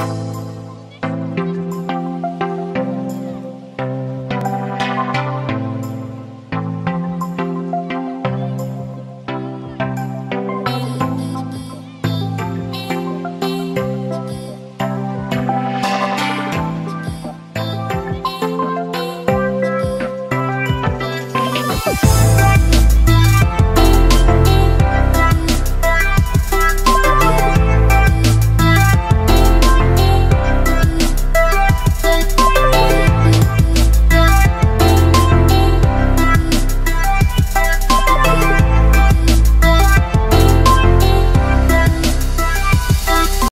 you